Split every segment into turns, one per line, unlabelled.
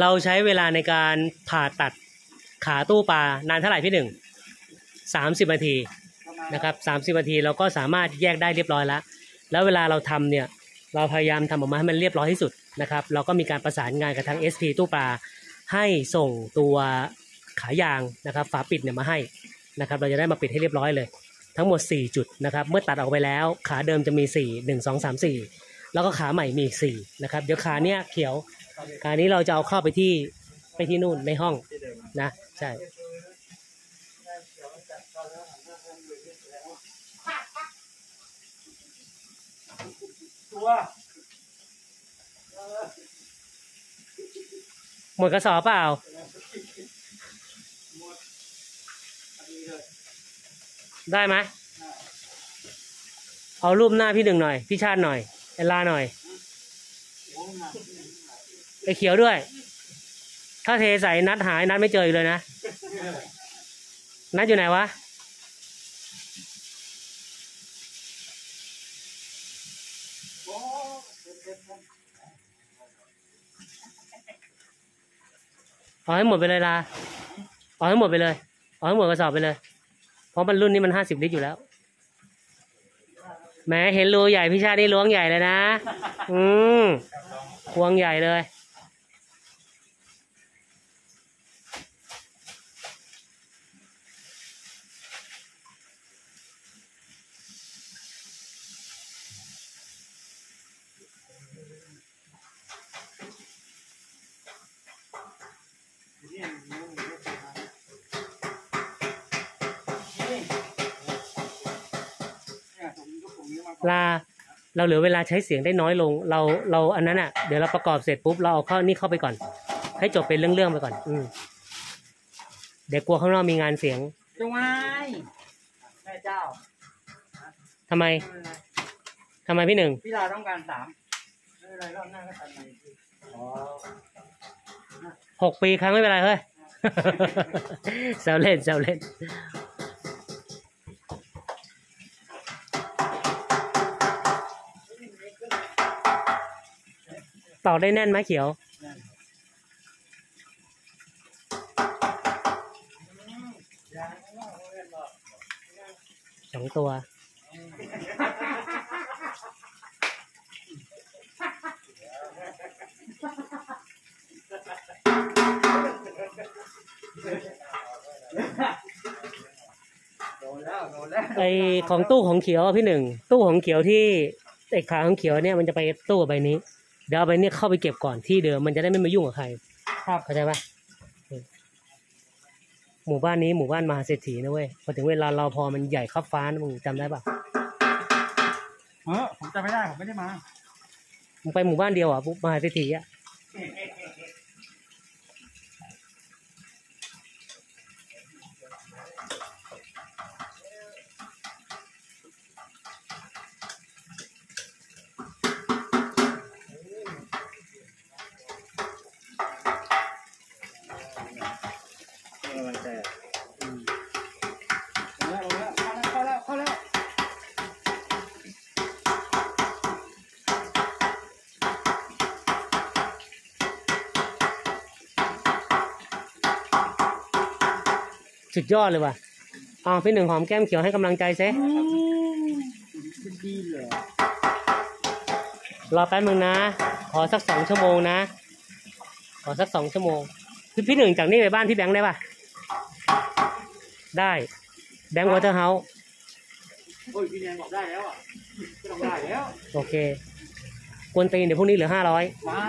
เราใช้เวลาในการผ่าตัดขาตู้ปลานานเท่าไหร่พี่หนึ่งสามสิบนาทีนะครับสามสิบนาทีเราก็สามารถแยกได้เรียบร้อยแล้ว แล้วเวลาเราทำเนี่ยเราพยายามทำออกมาให้มันเรียบร้อยที่สุดนะครับ เราก็มีการประสานงานกับทาง SP ตู้ปลาให้ส่งตัวขายางนะครับฝาปิดเนี่ยมาให้นะครับ เราจะได้มาปิดให้เรียบร้อยเลย ทั้งหมด 4 จุดนะครับ เมื่อตัดออกไปแล้ว ขาเดิมจะมี 4 1 2 3 4 แล้วก็ขาใหม่มีอีก4นะครับ เดี๋ยวขาเนี้ยเขียว ขานี้เราจะเอาเข้าไปที่ไปที่นู่นในห้องนะ ใช่หมดกระสอบเปล่าได้ไหมเอารูปหน้าพี่หนึ่งหน่อย พี่ชาติหน่อย เอลาหน่อย
โอ้หนัก
ไอเขียวด้วย ถ้าเทใส่นัดหายนัดไม่เจออีกเลยนะ นัดอยู่ไหนวะ
โอ้เจ็บเจ็บเจ็บ
เอาให้หมดไปเลยลา เอาให้หมดไปเลย เอาให้หมดกระสอบไปเลย เพราะมันรุ่นนี้มันห้าสิบลิตรอยู่แล้ว แหม้เห็นรูใหญ่พี่ชาตินี่ล้วงใหญ่เลยนะ อืมควงใหญ่เลย
เนี่ย
ลาเราเหลือเวลาใช้เสียงได้น้อยลง เราเราอันนั้นอะเดี๋ยวเราประกอบเสร็จปุ๊บเราเอาเข้านี่เข้าไปก่อน ให้จบเป็นเรื่องๆไปก่อน อืมเดี๋ยวกลัวข้างนอกมีงานเสียง
จงไว้แม่เจ้า
ทำไม
ไม่เป็นไร
ทำไมพี่หนึ่ง
พี่ลาต้องการสามไม่เป็นไรรอบหน้าก็ตัดใหม่อีกทีอ๋อ
หกปีครั้งไม่เป็นไรเฮ้ยแซวเล่นแซวเล่น ต่อได้แน่นไหมเขียวสองตัว
โดนแล้วโดนแล้ว
ไอของตู้ของเขียวอะพี่หนึ่ง ตู้ของเขียวที่ไอขาของเขียวเนี่ยมันจะไปตู้กับใบนี้ เดี๋ยวเอาใบเนี้ยเข้าไปเก็บก่อนที่เดิมมันจะได้ไม่มายุ่งกับใคร
ครับ
เข้าใจปะหมู่บ้านนี้หมู่บ้านมหาเศรษฐีนะเว้ยพอถึงเวลาเราพอมันใหญ่ขับฟ้านะมึงจำได้ปะ
เออผมจำไม่ได้ผมไม่ได้มา
มึงไปหมู่บ้านเดียวอะปุ๊บมหาเศรษฐีอะ สุดยอดเลยว่ะอ๋อพี่หนึ่งหอมแก้มเขียวให้กำลังใจเซ
เป็นดีเลย
รอแป๊บนึงนะ ขอสักสองชั่วโมงนะ ขอสักสองชั่วโมงพี่พี่หนึ่งจากนี่ไปบ้านพี่แบงค์ได้ปะได้ แบงค์วอเตอร์เฮาส์
โอ้ยพี่แนนบอกได้แล้วอะไม่ต้องได้แล้ว
โอเคกวนตีนเดี๋ยวพรุ่งนี้เหลือห้าร้อย
มา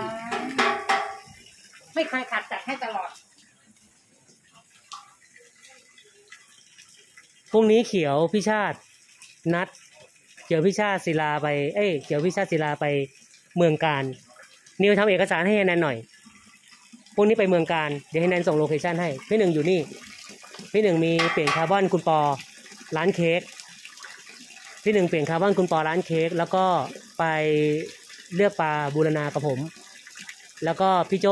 ไม่เคยขัดจัดให้ตลอด
พรุ่งนี้เขียวพี่ชาตินัด เขียวพี่ชาติศิลาไป เอ้ยเขียวพี่ชาติศิลาไปเมืองกาญจน์ นิวทำเอกสารให้แนนหน่อยพรุ่งนี้ไปเมืองกาญจน์เดี๋ยวให้แนนส่ง location ให้พี่หนึ่งอยู่นี่ พี่หนึ่งมีเปลี่ยนคาร์บอนคุณปอร้านเค้กพี่หนึ่งเปลี่ยนคาร์บอนคุณปอร้านเค้กแล้วก็ไปเลือกปลาบูรณากับผม แล้วก็พี่โจ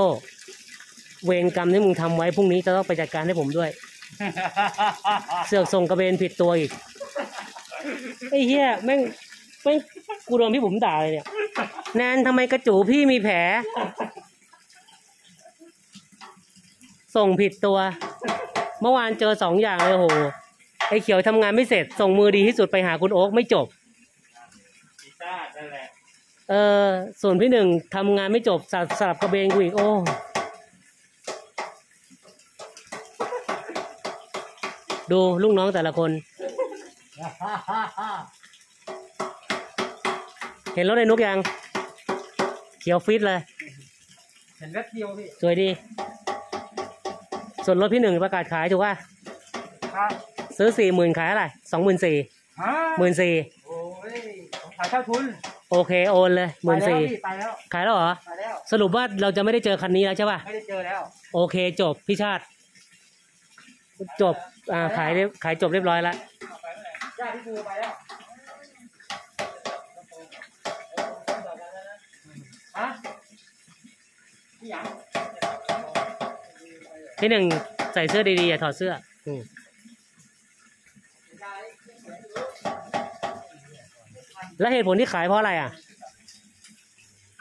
เวรกรรมที่มึงทำไว้พรุ่งนี้จะต้องไปจัดการให้ผมด้วย เสือกส่งกระเบนผิดตัวอีกไอ้เหี้ยแม่งแม่งกูโดนพี่ผมด่าเลยเนี่ยแนนทำไมกระจูพี่มีแผล ส่งผิดตัว เมื่อวานเจอสองอย่างเลยโหไอ้เขียวทำงานไม่เสร็จ ส่งมือดีที่สุดไปหาคุณโอ๊กไม่จบ
พิซซ่านั่นแหละ
เออส่วนพี่หนึ่งทำงานไม่จบสลับสลับกระเบนกูอีกโอ้ ดูลูกน้องแต่ละคน เห็นรถไอ้นุกยัง เขียวฟิตเลย
เห็นแป๊บเดียวพี่
สวยดี ส่วนรถพี่หนึ่งประกาศขายถูกป่ะ
ครับ
ซื้อสี่หมื่นขายอะไรสองหมื่นสี่
ฮะ
หมื่นสี่
โอ้ยผมขายเท่าทุน
โอเคโอนเลยหมื่น
ไปแล้ว
สี่
พี่ไปแล้ว
ขายแล้วเหรอ
ไปแล้ว
สรุปว่าเราจะไม่ได้เจอคันนี้แล้วใช่ป่ะ
ไม่ได้เจอแล้ว
โอเคจบพี่ชาติ จบอ่าขายเรียบขายจบเรียบร้อยแล้ว
ญาติที่ดูไปแล้วฮะพี่หยัง
พี่หนึ่งใส่เสื้อดีๆอย่าถอดเสื้ออืมแล้วเหตุผลที่ขายเพราะอะไรอะ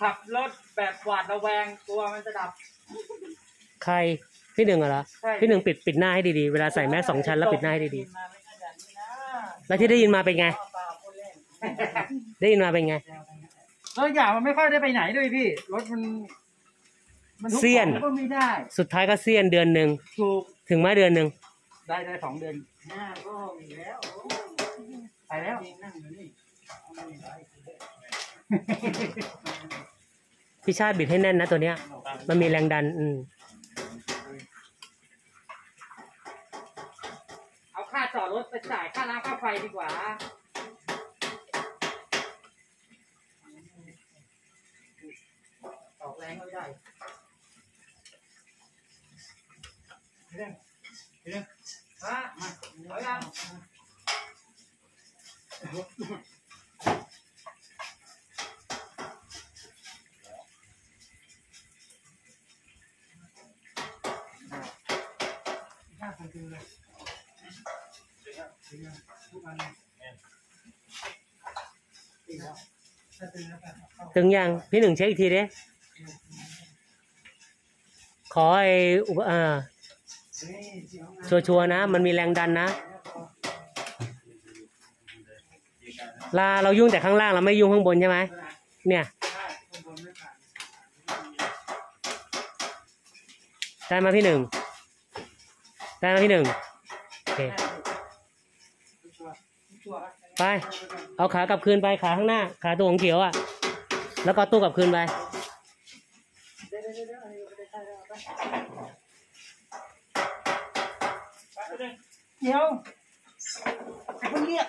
ขับรถแบบหวาดระแวงตัวมันจะดับ
ใคร พี่หนึ่งเหรอ
ใช่
พี่หนึ่งปิดปิดหน้าให้ดีๆ เวลาใส่แมสสองชั้นแล้วปิดหน้าให้ดี
มาไม่ขนาดนี้นะ
ๆแล้วที่ได้ยินมาเป็นไง
เปล่าพูดเล่น
ได้ยินมาเป็นไง
เอออย่างมันไม่ค่อยได้ไปไหนด้วยพี่ รถมัน มันทุก
เสี้ยน
ของก็ไม่ได้
สุดท้ายก็เซียนเดือนหนึ่ง
ถูก
ถึงไหมเดือนหนึ่ง
ได้ได้สองเดือนห้าก็มีแล้วไปแล้วนั่งอยู่นี่
พี่ชาติบิดให้แน่นนะตัวเนี้ย มันมีแรงดันอืม
เอาค่า จอดรถไปจ่ายค่าน้ำค่าไฟดีกว่า ออกแรงก็ไม่ได้เรื่องเรื่องฮะมาเอายังห้าพันคือเลย
ถึงยังพี่หนึ่งเช็คอีกทีเด้ขอไอ้อุปอ่าชัวชัวร์นะ มันมีแรงดันนะลาเรายุ่งแต่ข้างล่างเราไม่ยุ่งข้างบนใช่ไหมเนี่ยได้มาพี่หนึ่งได้มาพี่หนึ่งโอเค ไป เอาขากลับคืนไปขาข้างหน้า ขาตัวของเขียวอะ แล้วก็ตู้กลับคืนไป
เดี๋ยวไอ้คนเรียก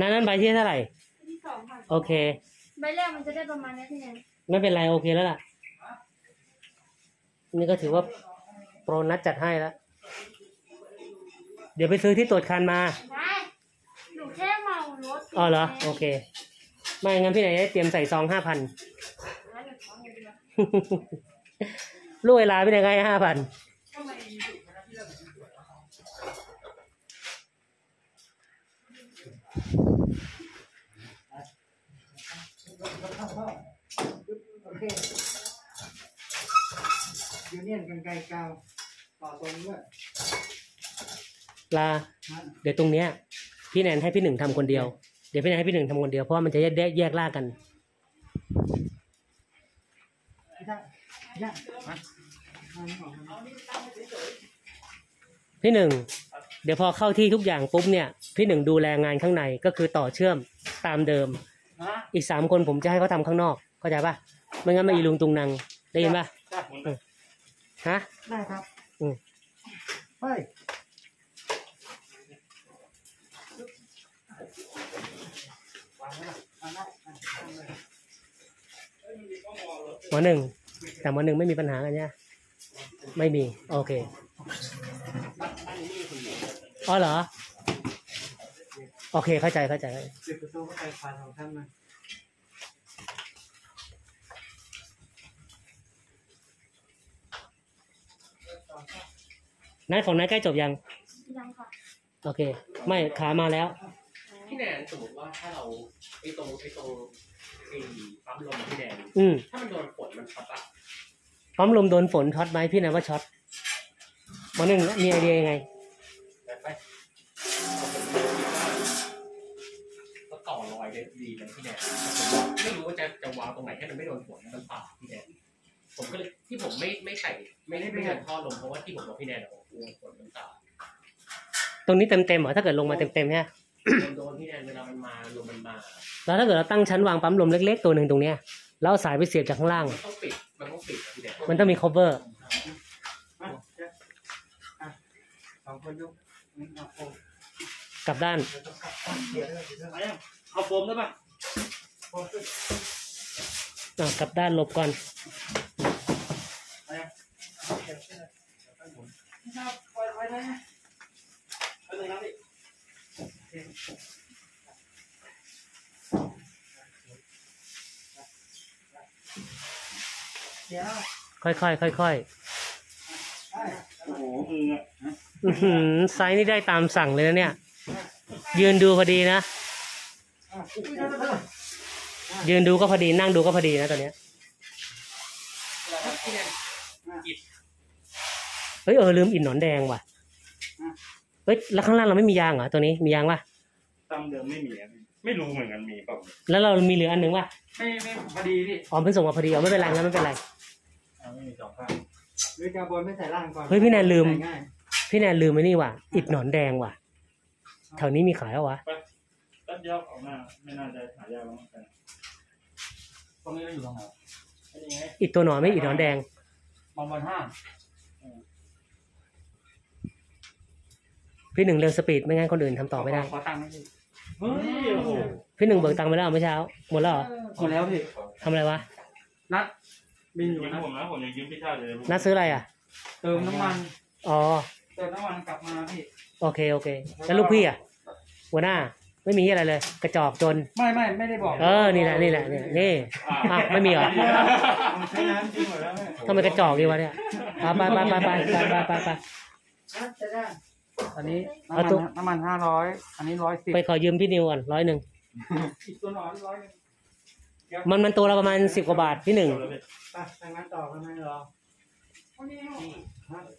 นั้นนั้นใบที่เท่าไหร่
ที่สองค่ะ
โอเค
ใบแรก มันจะได้ประมาณนี้พี่แนน
ไม่เป็นไรโอเคแล้วล่ะ นี่ก็ถือว่าโปรนัดจัดให้แล้ว เดี๋ยวไปซื้อที่ตรวจคันมา
ได้หนูแค่เมารถ
อ๋อเหรอ โอเค ไม่งั้นพี่ไหนได้เตรียมใส่ซองห้าพัน
แล้วเดี๋ยวขอเงินเดือน
ลูกเวลาพี่ไหนก็ให้ห้าพัน
โอเคยูเนียนกันไกลกาวต่อตรงด้วย
ลา เดี๋ยวตรงเนี้ย พี่แนนให้พี่หนึ่งทำคนเดียว เดี๋ยวพี่แนนให้พี่หนึ่งทำคนเดียวเพราะว่ามันจะแยกแยกแยกล่ากัน
ไม่ได้ยาก
พี่หนึ่งเดี๋ยวพอเข้าที่ทุกอย่างปุ๊บเนี่ย พี่หนึ่งดูแลงานข้างในก็คือต่อเชื่อมตามเดิม
ฮะ
อีกสามคนผมจะให้เขาทำข้างนอก เข้าใจปะไม่งั้นไม่อีลุงตุงนัง ได้ยินปะ
ได้
ฮะ
ได้ครับ
อืม
เฮ้ย
หมอหนึ่งแต่หมอหนึ่งไม่มีปัญหากันเนี่ยไม่มี โอเค อ๋อเหรอ โอเคเข้าใจเข้าใจ
ปิดประตูเข้าไปผ่านของท่านมา
นัดของนัดใกล้จบยัง
ยังค่ะ
โอเค ไม่ขามาแล้ว
พี่แนนสมมติว่าถ้าเราไอ้ตรงไอ้ตรงไอ้ปั๊มลมพี่แนน
อืม
ถ้ามันโดนฝนมันช็อตอะ
ปั๊มลมโดนฝนช็อตไหมพี่นะว่าช็อตหมอหนึ่งมีไอเดียยังไง
ต่อรอยได้ดีกันพี่แนนผมไม่รู้ว่าจะจะวางตรงไหนให้มันไม่โดนฝนมันป่าพี่แนนผมก็เลยที่ผมไม่ไม่ใส่ไม่ได้ไม่เดินท่อลมเพราะว่าที่ผมบอกพี่แนนอะผมกลัวฝนมันป่า
ตรงนี้เต็มเต็มๆเหรอถ้าเกิดลงมาเต็มเต็มๆเนี่ย
โดนพี่แนนเวลามันมาลมมันมา
แล้วถ้าเกิดเราตั้งชั้นวางปั๊มลมเล็ก ๆ ตัวหนึ่งตรงเนี้ยแล้วเอาสายไปเสียบจากข้างล่าง
มันต้องปิดมันต้องปิดอะพี่แนน
มันต้องมี cover
อะเจ๊อะสองคนยกนี่เอาโฟม
กลับด้าน
เดี๋ยวเดี๋ยวเดี๋ยวเอายังเอาโฟมได้ปะโฟมขึ้น
อะกลับด้านหลบก่อน
เอายังเอาเดี๋ยวขึ้นเลยเดี๋ยวตั้งหมุนนี่ครับปล่อยไว้ได้ไหมเอาเลยครับพี่โอเคเดี๋ยว
ค่อยๆค่อย
โอ้โหมืออะ
ๆอื้อหือไซส์นี่ได้ตามสั่งเลยนะเนี่ย ยืนดูพอดีนะ
อะอุ๊ยเดี๋ยวเดี๋ยวเดี๋ยว
ยืนดูก็พอดีนั่งดูก็พอดีนะตอนเนี้ย
พี่แนน
เฮ้ยเออลืมอินหนอนแดงว่ะเฮ้ยแล้วข้างล่างเราไม่มียางเหรอตัวนี้มียางป่ะ
ตามเดิมไม่มีอะไม่รู้เหมือนกันมีเปล่า
แล้วเรามีเหลืออันหนึ่งป่ะ
ไม่ไม่พอดีพี่
อ๋อเพิ่งส่งมาพอดีเอาไม่เป็นไรงั้นไม่เป็นไร
อ่าไม่มีสองข้างหรือกาบนไม่ใส่ล่างก่อน
เฮ้ยพี่แนนลืม
ใส่ง่าย
พี่แนนลืมไอ้นี่ว่ะอิดหนอนแดงว่ะแถวนี้มีขายเหรอวะ
แป๊บเดียวออกหน้าไม่น่าจะหายากแล้วมั้งกัน ตรงนี้เราอยู่ตรงไหนไอ้นี่ไง
อิดตัวหนอนไม่อิดหนอนแดง
มองบนห้าง
พี่หนึ่งเร็วสปีดไม่งั้นคนอื่นทำต่อไม่ได้
ขอตังค์ไม่ได้เฮ้ยโอ้โห
พี่หนึ่งเบิกตังค์ไปแล้วเมื่อเช้า หมดแล้วเหรอ
หมดแล้วพี่
ทำอะไรวะ
นัดบินอยู่
ยืม
นะ
ผมนะผมยังยืมพี่ชาติเลย
นัดซื้ออะไรอะ
เติมน้ำมัน
อ๋อ
เติมน้ำมันกลับมาพี่
โอเคโอเค แล้วลูกพี่อะหัวหน้า ไม่มีอะไรเลย กระจอกจน
ไม่ไม่ไม่ได้บอก
เออนี่แหละนี่แหละนี่นี่อะไม่มีเหรอ
ใช้น้ำจริงหมดแล้วแม่
ทำไมกระจอกดีวะเนี่ยอะไปไปไปไปไปไปไปไป
จะได้อันนี้
เอา
น้ำ
ตั
มั
ว
นน้ำมันห้าร้อยอันนี้ร้อยสิบ
ไปขอยืมพี่นิวก่อนร้อยหนึ่ง
อีกตัวหนอนร้อยหนึ่ง
มันมันตัวละประมาณสิบกว่าบาทพี่หนึ่ง
ไปทางนั้นต่อกันไหมรอ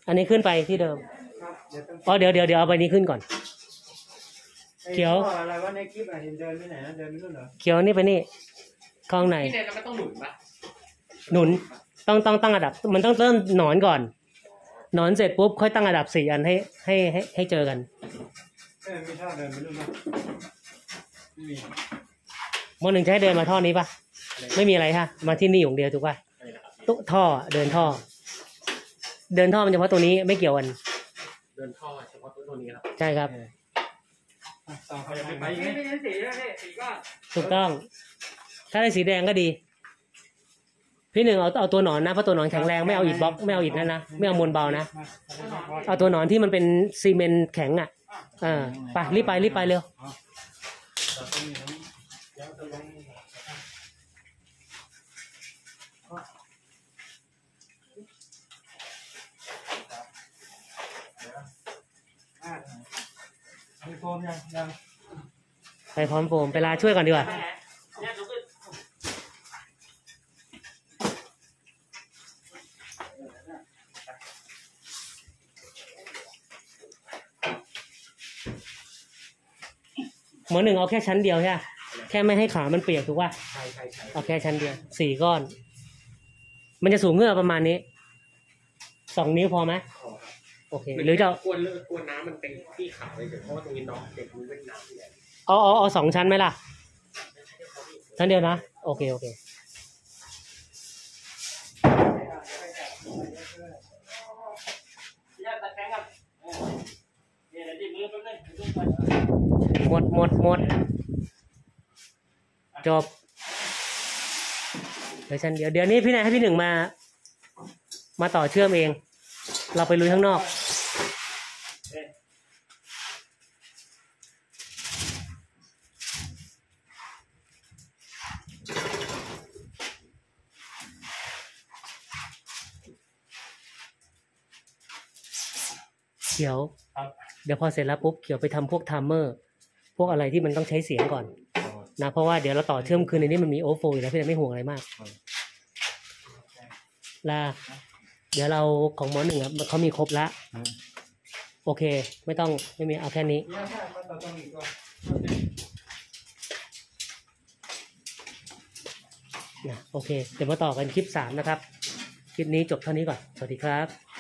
อันนี้ขึ้นไปที่เดิม
ครับเดี๋ยวต้อง
อ๋อเดี๋ยวเดี๋ยวเดี๋ยวเอาใบนี้ขึ้นก่อน เขียว
ไอ้ท่ออะไรว่าในคลิปอะเห็นเดินไปไหนนะเดินไปนู่นเหรอ
เขียวนี่ไปนี่ข้างใน
พี่แนนจะไม่ต้องหนุนปะ
หนุนต้องต้องตั้งระดับ มันต้องเริ่มหนอนก่อน หนอนเสร็จปุ๊บค่อยตั้งระดับสี่อันให้ให้ให้ให้เจอกัน
เออไม่ท่อเดินไปนู่นนะไม่มี
มหนึ่งจะให้เดินมาท่อนี้ปะไม่มีอะไรฮะมาที่นี่อย่างเดียวถูกปะ
อะไรนะครับ
ตุ๊ท่อเดินท่อ เดินท่อมันเฉพาะตัวนี้ไม่เกี่ยวกัน
เดินท่อเฉพาะตัวนี้ครับ
ใช่ครับ
อะ ต่อเขาจะไปไปอีกไหมไม่เน้นสีแล้วนี่สีก้อน
ถูกต้อง ถ้าได้สีแดงก็ดี พี่หนึ่งเอาเอาตัวหนอนนะ เพราะตัวหนอนแข็งแรงไม่เอาอิฐบล็อกไม่เอาอิฐนั่นนะไม่เอามวลเบานะ เอาตัวหนอนที่มันเป็นซีเมนต์แข็งอะเออไปรีบไปรีบไปเร็ว
ต่อตรงนี้ตรงนี้เดี๋ยวจะลง ฟมยังยัง
ไปพร้อมโฟมไปลาช่วยก่อนดีกว่าหมอหนึ่งเอาแค่ชั้นเดียวใช่ไหมแค่ไม่ให้ขามันเปียกถูกป่ะ
ใช่ใช่ใช่
เอาแค่ชั้นเดียวสี่ก้อน มันจะสูงขึ้นมาประมาณนี้สองนิ้วพอไหม
ขอครับ
โอเค หรือจะ
กวนเลือดกวนน้ำมันเป็นที่ขาวเลยเพราะว่าตรงนี้น้องเด็กมันเป็นน้ำที่ไหน
เอาเอาเอาสองชั้นไหมล่ะชั้นเดียวนะ โอเค โอเค
อย่าตัดแข็งครับนี่เดี๋ยวจิ้มมือแป๊บนึงเดี๋ยวจิ้มไป
หมดหมดหมดจบเดี๋ยวชั้นเดียวเดี๋ยวนี้พี่นายให้พี่หนึ่งมา มาต่อเชื่อมเอง เราไปลุยข้างนอก เขียว
ครับ
เดี๋ยวพอเสร็จแล้วปุ๊บเขียวไปทำพวก timer พวกอะไรที่มันต้องใช้เสียงก่อนนะเพราะว่าเดี๋ยวเราต่อเชื่อมคืนในนี้มันมีโอเวอร์โฟอยู่แล้วพี่แดนไม่ห่วงอะไรมากลาเดี๋ยวเราของหมอหนึ่งอะเขามีครบละ
อืม
โอเค ไม่ต้องไม่มีเอาแค่นี้
เนี่ยใช่มันต่อตรงอีกตัว
นะโอเค เดี๋ยวมาต่อกันคลิปสามนะครับ คลิปนี้จบเท่านี้ก่อน สวัสดีครับ